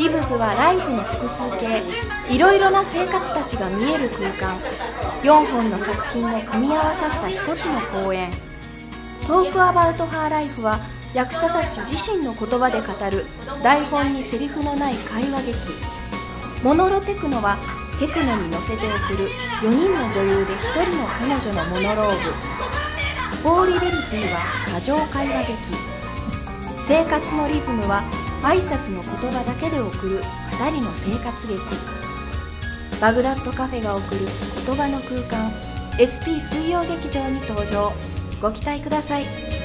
リブズはライフの複数形。いろいろな生活たちが見える空間。4本の作品の組み合わさった一つの公演トークアバウトハーライフは役者たち自身の言葉で語る。台本にセリフのない会話劇。モノロテクノはテクノに乗せて送る4人の女優で1人の彼女のモノローグ。フォーリベリティは過剰会話劇。生活のリズムは挨拶の言葉だけで送る2人の生活劇。バグダッドカフェが送る言葉の空間。SP 水曜劇場に登場。ご期待ください。